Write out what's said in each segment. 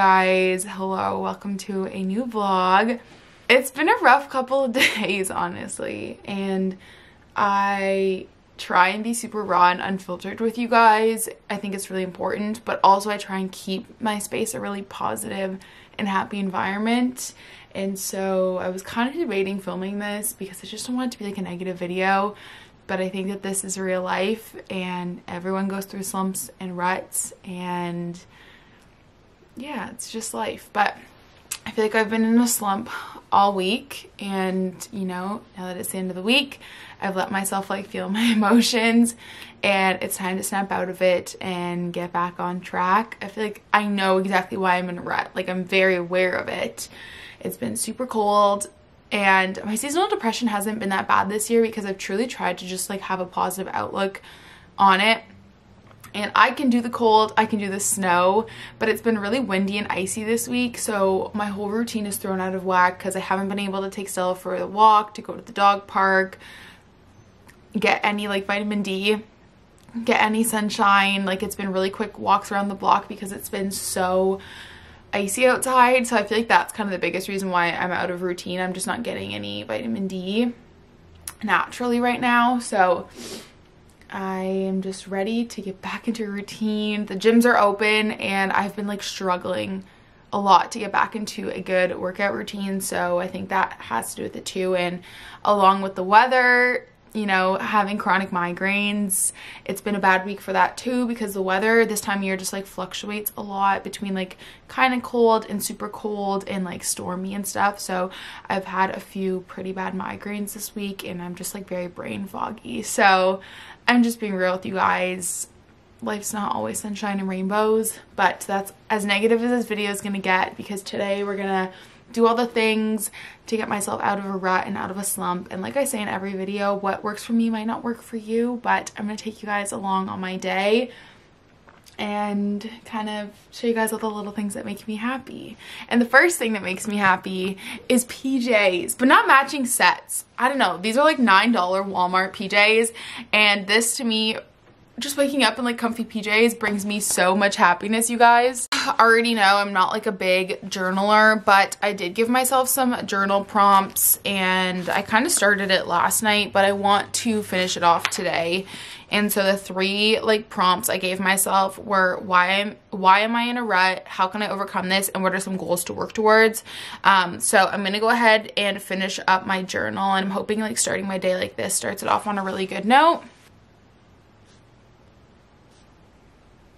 guys. Hello, welcome to a new vlog. It's been a rough couple of days, honestly, and I try and be super raw and unfiltered with you guys. I think it's really important, but also I try and keep my space a really positive and happy environment. And so I was kind of debating filming this because I just don't want it to be like a negative video but I think that this is real life and everyone goes through slumps and ruts and yeah, it's just life. But I feel like I've been in a slump all week and you know, now that it's the end of the week, I've let myself like feel my emotions and it's time to snap out of it and get back on track. I feel like I know exactly why I'm in a rut. Like I'm very aware of it. It's been super cold and my seasonal depression hasn't been that bad this year because I've truly tried to just like have a positive outlook on it and I can do the cold, I can do the snow, but it's been really windy and icy this week, so my whole routine is thrown out of whack because I haven't been able to take Stella for a walk, to go to the dog park, get any like vitamin D, get any sunshine. Like it's been really quick walks around the block because it's been so icy outside. So I feel like that's kind of the biggest reason why I'm out of routine. I'm just not getting any vitamin D naturally right now. So I am just ready to get back into routine the gyms are open and I've been like struggling a lot to get back into a good workout routine so I think that has to do with it too and along with the weather you know, having chronic migraines. It's been a bad week for that too because the weather this time of year just like fluctuates a lot between like kind of cold and super cold and like stormy and stuff. So I've had a few pretty bad migraines this week and I'm just like very brain foggy. So I'm just being real with you guys. Life's not always sunshine and rainbows, but that's as negative as this video is going to get because today we're going to do all the things to get myself out of a rut and out of a slump. And like I say in every video, what works for me might not work for you, but I'm going to take you guys along on my day and kind of show you guys all the little things that make me happy. And the first thing that makes me happy is PJs, but not matching sets. I don't know. These are like $9 Walmart PJs. And this to me just waking up in like comfy PJs brings me so much happiness, you guys. Already know I'm not like a big journaler, but I did give myself some journal prompts and I kind of started it last night, but I want to finish it off today. And so the three like prompts I gave myself were why am why am I in a rut? How can I overcome this? And what are some goals to work towards? Um, so I'm gonna go ahead and finish up my journal and I'm hoping like starting my day like this starts it off on a really good note.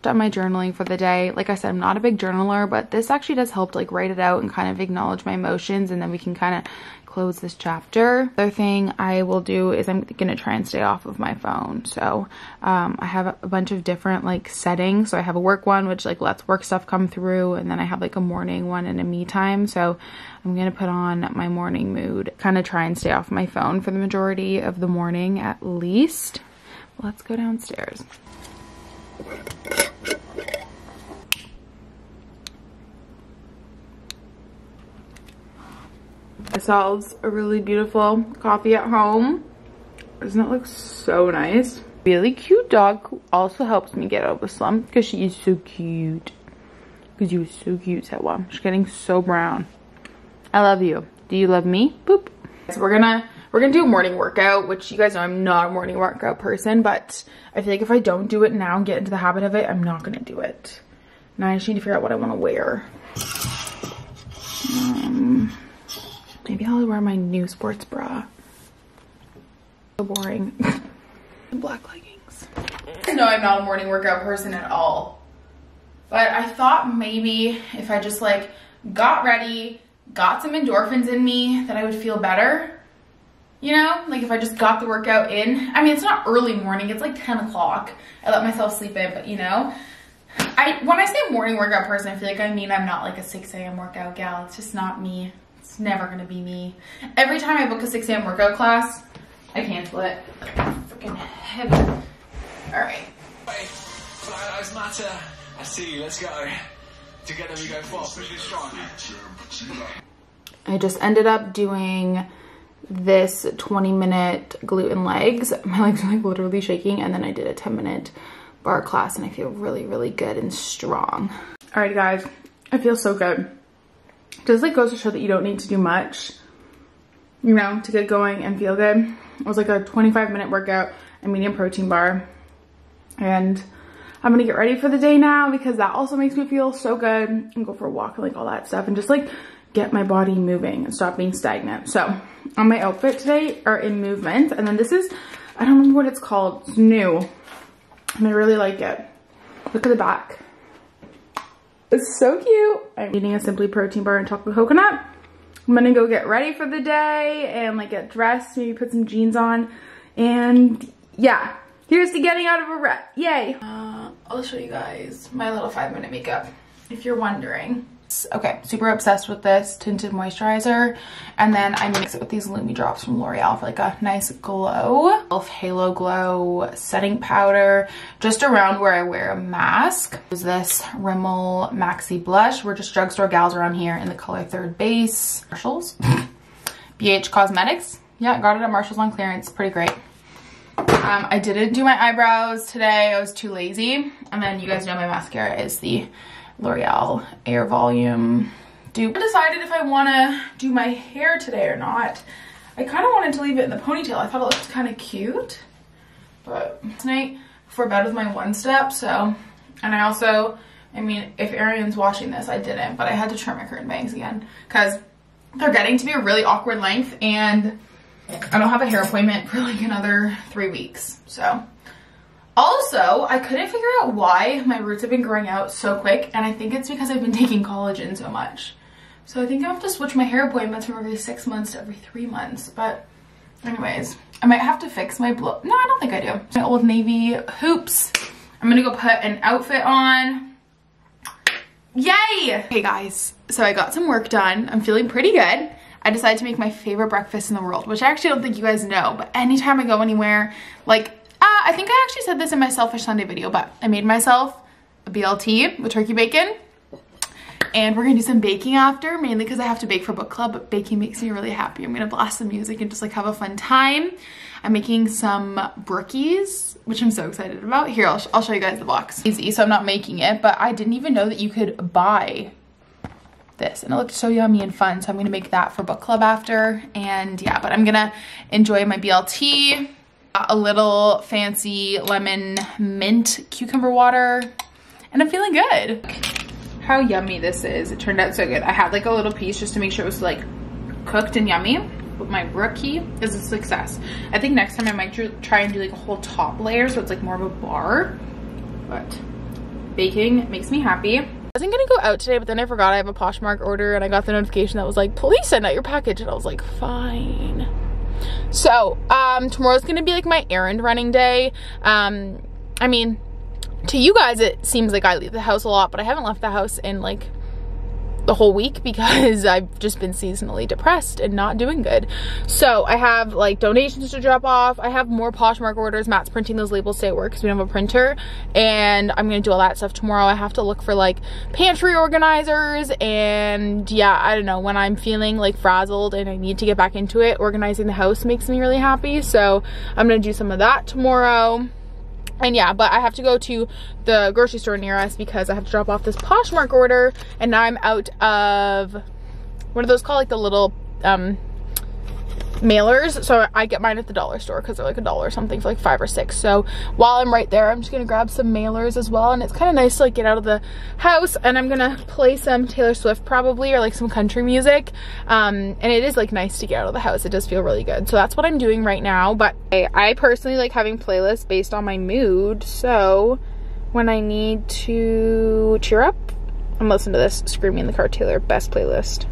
Done my journaling for the day. Like I said, I'm not a big journaler, but this actually does help to like write it out and kind of acknowledge my emotions and then we can kind of close this chapter. Other thing I will do is I'm gonna try and stay off of my phone. So um, I have a bunch of different like settings. So I have a work one which like lets work stuff come through and then I have like a morning one and a me time. So I'm gonna put on my morning mood, kind of try and stay off my phone for the majority of the morning at least. Let's go downstairs. Ourselves a really beautiful coffee at home. Doesn't it look so nice? Really cute dog who also helps me get out of the slump because she is so cute. Because you so cute, Sewa. She's getting so brown. I love you. Do you love me? Boop. So we're gonna we're gonna do a morning workout, which you guys know I'm not a morning workout person, but I feel like if I don't do it now and get into the habit of it, I'm not gonna do it. Now I just need to figure out what I wanna wear. Um, Maybe I'll wear my new sports bra. So boring. Black leggings. No, I'm not a morning workout person at all. But I thought maybe if I just like got ready, got some endorphins in me, that I would feel better. You know, like if I just got the workout in. I mean, it's not early morning, it's like 10 o'clock. I let myself sleep in, but you know, I when I say morning workout person, I feel like I mean I'm not like a 6 a.m. workout gal. It's just not me. It's never gonna be me. Every time I book a 6 a.m. workout class, I cancel it. Freaking heavy. All right. Fly lives matter. I see you. Let's go. Together we go far. Pretty strong. I just ended up doing this 20 minute gluten legs. My legs are like literally shaking and then I did a 10 minute barre class and I feel really, really good and strong. All right, guys, I feel so good. Just like goes to show that you don't need to do much, you know, to get going and feel good. It was like a 25 minute workout, a medium protein bar. And I'm gonna get ready for the day now because that also makes me feel so good and go for a walk and like all that stuff and just like get my body moving and stop being stagnant. So on my outfit today are in movement and then this is, I don't remember what it's called, it's new and I really like it. Look at the back. It's so cute. I'm eating a Simply Protein bar and chocolate coconut. I'm gonna go get ready for the day and like get dressed, maybe put some jeans on. And yeah, here's to getting out of a rut. Yay. Uh, I'll show you guys my little five minute makeup if you're wondering. Okay, super obsessed with this tinted moisturizer. And then I mix it with these Lumi drops from L'Oreal for like a nice glow. Elf Halo Glow setting powder just around where I wear a mask. Is this Rimmel Maxi Blush. We're just drugstore gals around here in the color Third Base. Marshalls. BH Cosmetics. Yeah, got it at Marshalls on clearance. Pretty great. Um, I didn't do my eyebrows today. I was too lazy. And then you guys know my mascara is the L'Oreal Air Volume dupe. I decided if I want to do my hair today or not. I kind of wanted to leave it in the ponytail. I thought it looked kind of cute. But tonight before bed was my one step, so. And I also, I mean, if Arian's watching this, I didn't, but I had to trim my curtain bangs again because they're getting to be a really awkward length and I don't have a hair appointment for like another three weeks. So also, I couldn't figure out why my roots have been growing out so quick, and I think it's because I've been taking collagen so much. So I think I have to switch my hair appointments from every six months to every three months. But anyways, I might have to fix my blow. No, I don't think I do. My Old Navy hoops. I'm gonna go put an outfit on. Yay! Hey guys, so I got some work done. I'm feeling pretty good. I decided to make my favorite breakfast in the world, which I actually don't think you guys know, but anytime I go anywhere, like uh, I think I actually said this in my Selfish Sunday video, but I made myself a BLT with turkey bacon. And we're gonna do some baking after, mainly because I have to bake for book club, but baking makes me really happy. I'm gonna blast some music and just like have a fun time. I'm making some brookies, which I'm so excited about. Here, I'll, sh I'll show you guys the box. Easy, so I'm not making it, but I didn't even know that you could buy this and it looked so yummy and fun. So I'm gonna make that for book club after. And yeah, but I'm gonna enjoy my BLT a little fancy lemon mint cucumber water and I'm feeling good. How yummy this is. It turned out so good. I had like a little piece just to make sure it was like cooked and yummy. But my brookie is a success. I think next time I might try and do like a whole top layer so it's like more of a bar. But baking makes me happy. I wasn't gonna go out today, but then I forgot I have a Poshmark order and I got the notification that was like, please send out your package. And I was like, fine. So, um, tomorrow's gonna be like my errand running day. Um, I mean, to you guys, it seems like I leave the house a lot, but I haven't left the house in like the whole week because I've just been seasonally depressed and not doing good. So I have like donations to drop off. I have more Poshmark orders. Matt's printing those labels today at work because we don't have a printer. And I'm going to do all that stuff tomorrow. I have to look for like pantry organizers and yeah, I don't know, when I'm feeling like frazzled and I need to get back into it, organizing the house makes me really happy. So I'm going to do some of that tomorrow and yeah but i have to go to the grocery store near us because i have to drop off this poshmark order and now i'm out of what are those called? Like the little um mailers so i get mine at the dollar store because they're like a dollar or something for like five or six. So while i'm right there i'm just gonna grab some mailers as well and it's kind of nice to like get out of the house and i'm gonna play some taylor swift probably or like some country music. Um and it is like nice to get out of the house. It does feel really good. So that's what i'm doing right now but i, I personally like having playlists based on my mood. So when i need to cheer up i'm listening to this screaming in the car taylor best playlist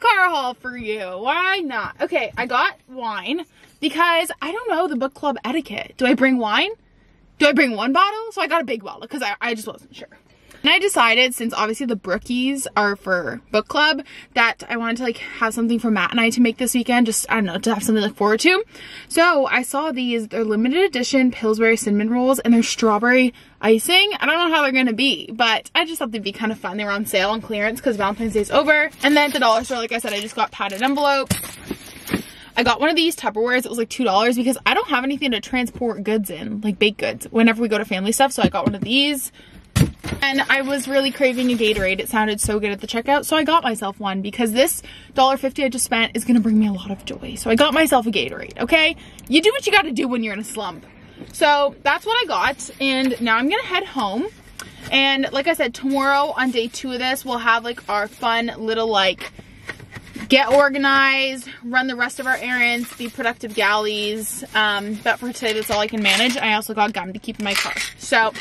car haul for you. Why not? Okay, I got wine because I don't know the book club etiquette. Do I bring wine? Do I bring one bottle? So I got a big bottle because I, I just wasn't sure. And I decided, since obviously the brookies are for book club, that I wanted to like have something for Matt and I to make this weekend. Just, I don't know, to have something to look forward to. So I saw these, they're limited edition Pillsbury cinnamon rolls and they're strawberry icing. I don't know how they're gonna be, but I just thought they'd be kind of fun. They were on sale on clearance because Valentine's Day's over. And then at the dollar store, like I said, I just got padded envelopes. I got one of these Tupperwares. It was like $2 because I don't have anything to transport goods in, like baked goods, whenever we go to family stuff. So I got one of these. And I was really craving a Gatorade. It sounded so good at the checkout. So I got myself one because this $1.50 I just spent is going to bring me a lot of joy. So I got myself a Gatorade, okay? You do what you got to do when you're in a slump. So that's what I got. And now I'm going to head home. And like I said, tomorrow on day two of this, we'll have like our fun little like get organized, run the rest of our errands, be productive galleys. Um, but for today, that's all I can manage. I also got gum to keep in my car. So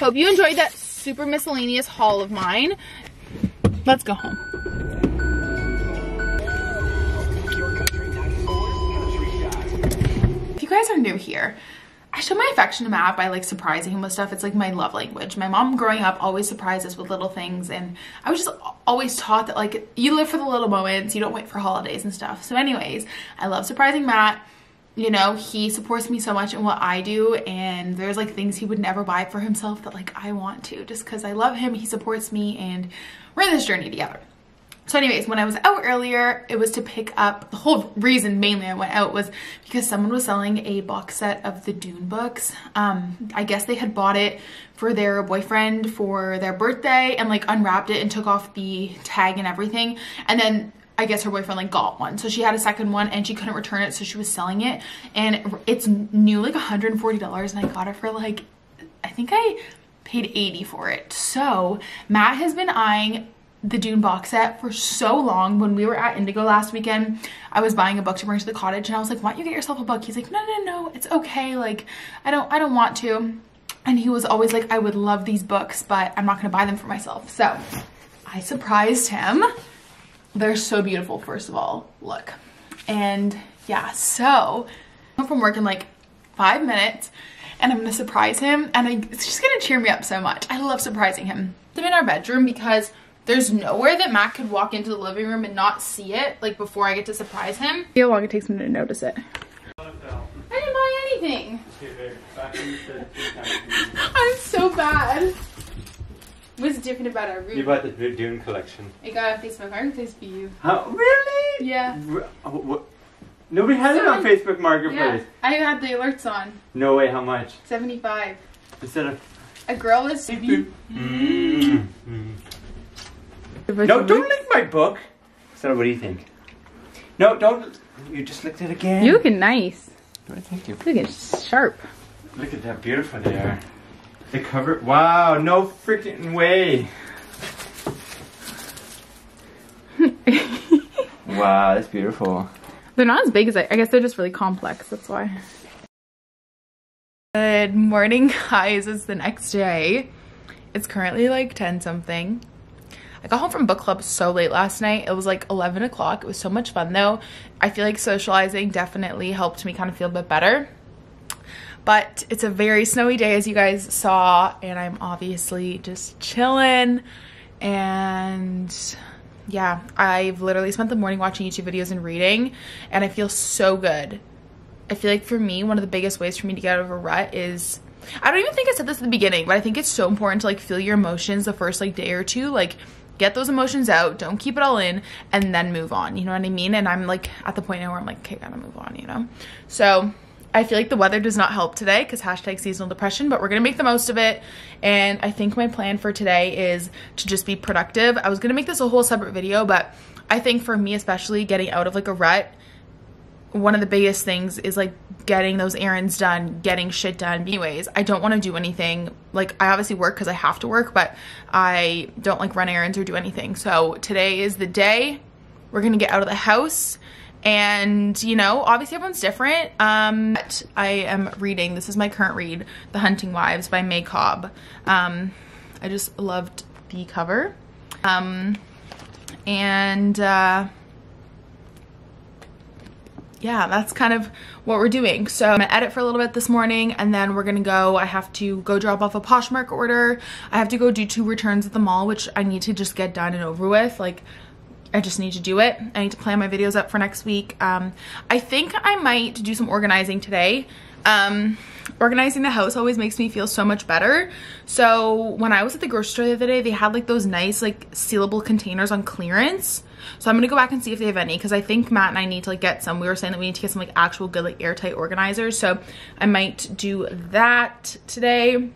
hope you enjoyed that super miscellaneous haul of mine. Let's go home. If you guys are new here, I show my affection to Matt by like surprising him with stuff. It's like my love language. My mom growing up always surprised us with little things and I was just always taught that like you live for the little moments, you don't wait for holidays and stuff. So anyways, I love surprising Matt. You know, he supports me so much in what I do and there's like things he would never buy for himself that like I want to just because I love him, he supports me and we're in this journey together. So anyways, when I was out earlier, it was to pick up, the whole reason mainly I went out was because someone was selling a box set of the Dune books. Um, I guess they had bought it for their boyfriend for their birthday and like unwrapped it and took off the tag and everything. And then I guess her boyfriend like got one. So she had a second one and she couldn't return it. So she was selling it and it's new like $140 and I got it for like, I think I paid 80 for it. So Matt has been eyeing the Dune box set for so long. When we were at Indigo last weekend, I was buying a book to bring to the cottage and I was like, why don't you get yourself a book? He's like, no, no, no, it's okay. Like, I don't, I don't want to. And he was always like, I would love these books, but I'm not gonna buy them for myself. So I surprised him. They're so beautiful, first of all, look. And yeah, so I'm from work in like five minutes and I'm gonna surprise him and I, it's just gonna cheer me up so much. I love surprising him. I'm in our bedroom because there's nowhere that Matt could walk into the living room and not see it, like before I get to surprise him. See how long it takes me to notice it. I didn't buy anything. I'm so bad. What's different about our room? You bought the Dune collection. I got on Facebook Marketplace for you. How? Really? Yeah. R- what? Nobody has it on Facebook Marketplace. Yeah. I had the alerts on. No way. How much? 75. Instead of. A girl is. Mm. No, don't lick my book. So, what do you think? No, don't. You just licked it again. You looking nice. Thank you. Looking sharp. Look at that beautiful they are. The cover. Wow, no freaking way. wow, that's beautiful. They're not as big as I, I guess they're just really complex, that's why. Good morning guys, it's the next day. It's currently like 10 something. I got home from book club so late last night. It was like 11 o'clock. It was so much fun though. I feel like socializing definitely helped me kind of feel a bit better. But it's a very snowy day as you guys saw and I'm obviously just chilling and yeah, I've literally spent the morning watching YouTube videos and reading and I feel so good. I feel like for me, one of the biggest ways for me to get out of a rut is I don't even think I said this at the beginning, but I think it's so important to like feel your emotions the first like day or two. Like get those emotions out, don't keep it all in, and then move on. You know what I mean? And I'm like at the point now where I'm like, okay, gotta move on, you know? So I feel like the weather does not help today because hashtag seasonal depression, but we're gonna make the most of it. And I think my plan for today is to just be productive. I was gonna make this a whole separate video, but I think for me especially getting out of like a rut, one of the biggest things is like getting those errands done, getting shit done. Anyways, I don't want to do anything. Like I obviously work because I have to work, but I don't like run errands or do anything. So today is the day. We're gonna get out of the house and you know obviously everyone's different um but i am reading this is my current read the hunting wives by may cobb um i just loved the cover um and uh yeah, that's kind of what we're doing. So I'm gonna edit for a little bit this morning and then we're gonna go, I have to go drop off a Poshmark order. I have to go do two returns at the mall, which I need to just get done and over with. Like, I just need to do it. I need to plan my videos up for next week. Um, I think I might do some organizing today. Um, organizing the house always makes me feel so much better. So when I was at the grocery store the other day, they had like those nice like sealable containers on clearance. So I'm gonna go back and see if they have any because I think Matt and I need to like get some. We were saying that we need to get some like actual good like airtight organizers. So I might do that today.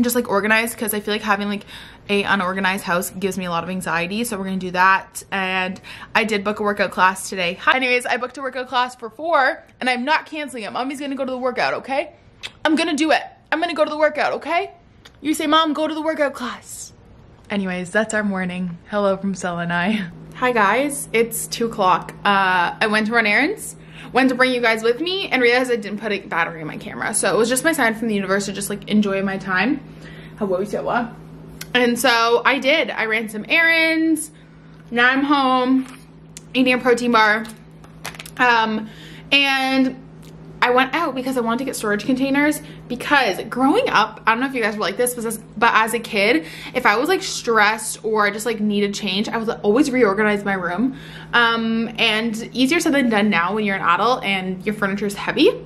just like organize because I feel like having like a unorganized house gives me a lot of anxiety. So we're gonna do that. And I did book a workout class today. Hi. Anyways, I booked a workout class for four and I'm not canceling it. Mommy's gonna go to the workout, okay? I'm gonna do it. I'm gonna go to the workout, okay? You say, mom, go to the workout class. Anyways, that's our morning. Hello from Stella and I. Hi guys, it's two o'clock. Uh, I went to run errands went to bring you guys with me and realized I didn't put a battery in my camera. So it was just my sign from the universe to just like enjoy my time. And so I did. I ran some errands. Now I'm home eating a protein bar. Um, and I went out because I wanted to get storage containers because growing up, I don't know if you guys were like this, but as, a kid, if I was like stressed or I just like needed change, I would always reorganize my room. Um, and easier said than done now when you're an adult and your furniture is heavy.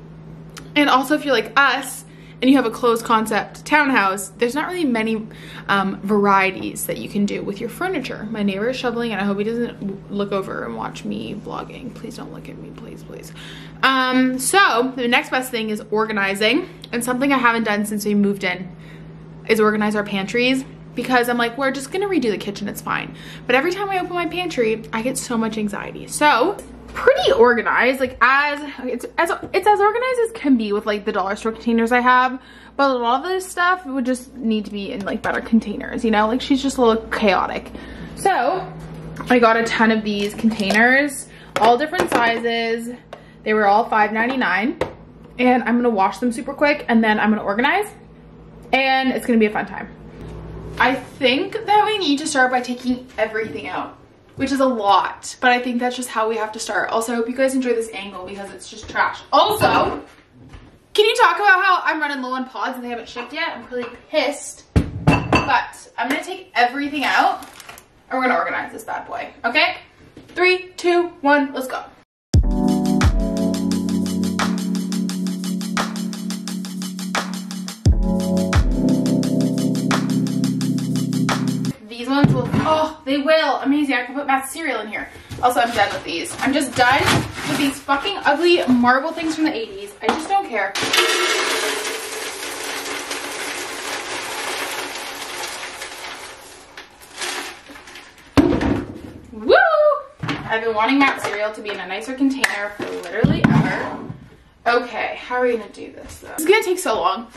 And also if you're like us, and you have a closed concept townhouse, there's not really many um, varieties that you can do with your furniture. My neighbor is shoveling and I hope he doesn't look over and watch me vlogging. Please don't look at me, please, please. Um, so the next best thing is organizing and something I haven't done since we moved in is organize our pantries because I'm like, we're just gonna redo the kitchen, it's fine. But every time I open my pantry, I get so much anxiety. So pretty organized like as it's as it's as organized as can be with like the dollar store containers I have but a lot of this stuff would just need to be in like better containers you know? Like she's just a little chaotic. So I got a ton of these containers all different sizes. They were all $5.99 and I'm gonna wash them super quick and then I'm gonna organize and it's gonna be a fun time. I think that we need to start by taking everything out which is a lot, but I think that's just how we have to start. Also, I hope you guys enjoy this angle because it's just trash. Also, can you talk about how I'm running low on pods and they haven't shipped yet? I'm really pissed, but I'm gonna take everything out and we're gonna organize this bad boy, okay? Three, two, one, let's go. Ones will, oh, they will. Amazing, I can put math cereal in here. Also, I'm done with these. I'm just done with these fucking ugly marble things from the 80s. I just don't care. Woo! I've been wanting Matt cereal to be in a nicer container for literally ever. Okay, how are we gonna do this though? It's gonna take so long.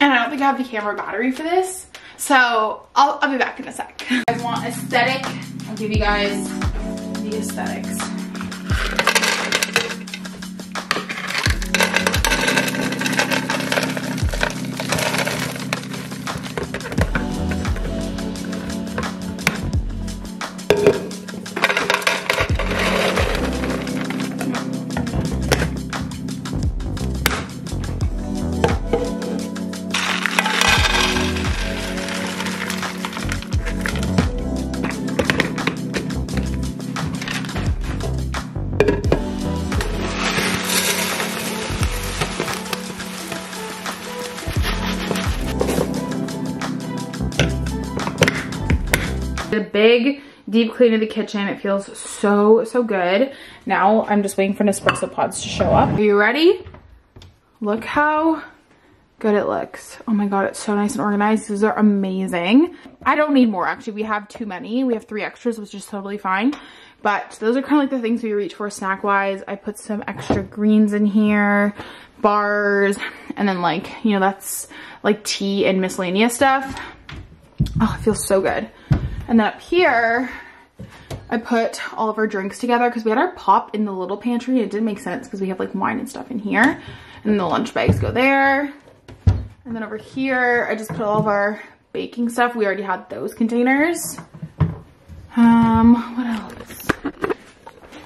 And I don't think I have the camera battery for this. So I'll, I'll be back in a sec. I want aesthetic. I'll give you guys the aesthetics. A big deep clean of the kitchen. It feels so, so good. Now I'm just waiting for Nespresso pods to show up. Are you ready? Look how good it looks. Oh my God, it's so nice and organized. These are amazing. I don't need more actually. We have too many. We have three extras, which is totally fine. But those are kind of like the things we reach for snack wise. I put some extra greens in here, bars, and then like, you know, that's like tea and miscellaneous stuff. Oh, it feels so good. And then up here, I put all of our drinks together because we had our pop in the little pantry. It didn't make sense because we have like wine and stuff in here. And the lunch bags go there. And then over here, I just put all of our baking stuff. We already had those containers. Um, what else?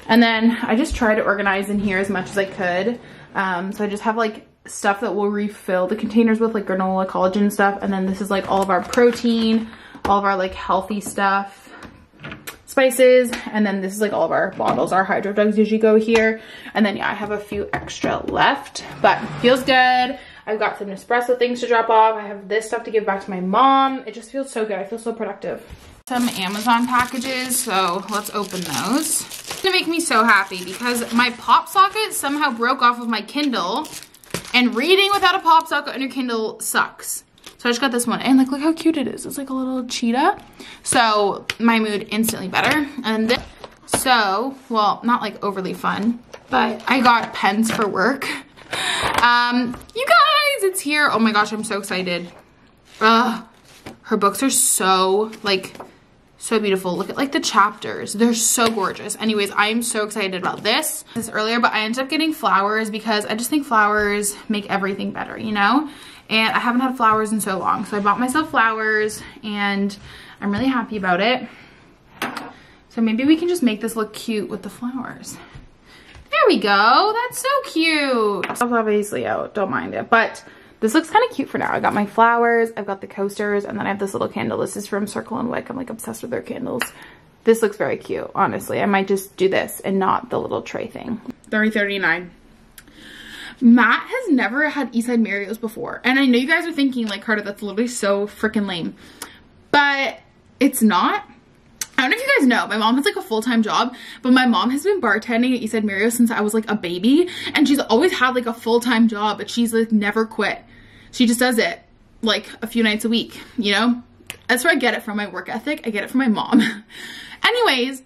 And then I just try to organize in here as much as I could. Um, so I just have like stuff that we'll refill the containers with like granola, collagen stuff. And then this is like all of our protein, all of our like healthy stuff, spices, and then this is like all of our bottles. Our hydro jugs usually go here. And then yeah, I have a few extra left, but feels good. I've got some Nespresso things to drop off. I have this stuff to give back to my mom. It just feels so good. I feel so productive. Some Amazon packages, so let's open those. It's gonna make me so happy because my pop socket somehow broke off of my Kindle and reading without a pop socket on your Kindle sucks. So I just got this one and like look how cute it is. It's like a little cheetah. So my mood instantly better. And this, so, well, not like overly fun, but I got pens for work. Um, you guys, it's here. Oh my gosh, I'm so excited. Ugh, her books are so like so beautiful look at like the chapters they're so gorgeous anyways i am so excited about this this earlier but i ended up getting flowers because i just think flowers make everything better you know and i haven't had flowers in so long so i bought myself flowers and i'm really happy about it so maybe we can just make this look cute with the flowers there we go that's so cute obviously out don't mind it but this looks kind of cute for now. I got my flowers, I've got the coasters, and then I have this little candle. This is from Circle and Wick. I'm like obsessed with their candles. This looks very cute, honestly. I might just do this and not the little tray thing. 3039. Matt has never had Eastside Mario's before. And I know you guys are thinking like, Carter, that's literally so freaking lame. But it's not. I don't know if you guys know, my mom has like a full-time job, but my mom has been bartending at Eastside Mario since I was like a baby. And she's always had like a full-time job, but she's like never quit. She just does it like a few nights a week, you know? That's where I get it from my work ethic. I get it from my mom. Anyways,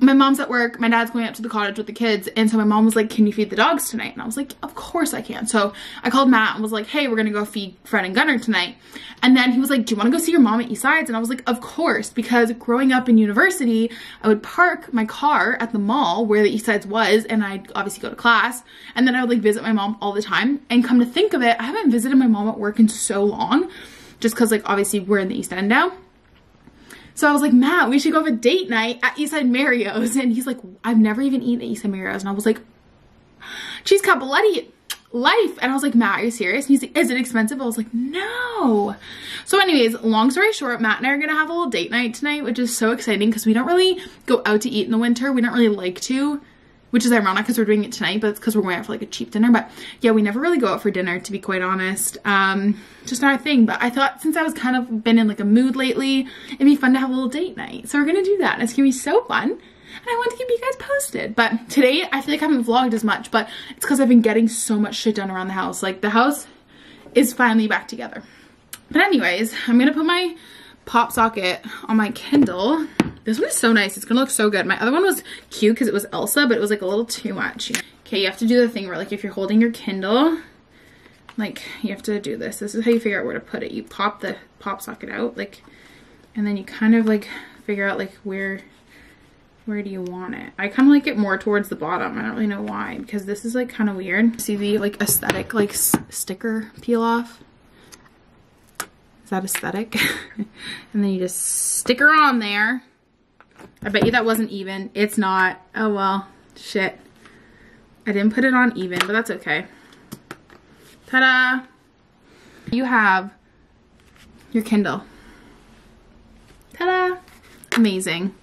my mom's at work, my dad's going up to the cottage with the kids, and so my mom was like, can you feed the dogs tonight? And I was like, of course I can. So I called Matt and was like, hey, we're gonna go feed Fred and Gunner tonight. And then he was like, do you wanna go see your mom at Eastside's? And I was like, of course, because growing up in university, I would park my car at the mall where the Eastside's was, and I'd obviously go to class, and then I would like visit my mom all the time. And come to think of it, I haven't visited my mom at work in so long, just cause like obviously we're in the East End now. So I was like, Matt, we should go have a date night at Eastside Mario's. And he's like, I've never even eaten at Eastside Mario's. And I was like, cheese cappelletti life. And I was like, Matt, are you serious? And he's like, is it expensive? I was like, no. So anyways, long story short, Matt and I are going to have a little date night tonight, which is so exciting because we don't really go out to eat in the winter. We don't really like to which is ironic because we're doing it tonight, but it's because we're going out for like a cheap dinner. But yeah, we never really go out for dinner, to be quite honest. Um, just not a thing. But I thought since I was kind of been in like a mood lately, it'd be fun to have a little date night. So we're gonna do that, it's gonna be so fun. And I want to keep you guys posted. But today, I feel like I haven't vlogged as much, but it's because I've been getting so much shit done around the house. Like the house is finally back together. But anyways, I'm gonna put my pop socket on my Kindle this one is so nice. It's gonna look so good. My other one was cute because it was Elsa, but it was like a little too much. Okay, you have to do the thing where like if you're holding your Kindle, like you have to do this. This is how you figure out where to put it. You pop the pop socket out, like, and then you kind of like figure out like where where do you want it? I kind of like it more towards the bottom. I don't really know why because this is like kind of weird. See the like aesthetic like sticker peel off? Is that aesthetic? and then you just stick her on there. I bet you that wasn't even. It's not. Oh well. Shit. I didn't put it on even, but that's okay. Ta-da! You have your Kindle. Ta-da! Amazing.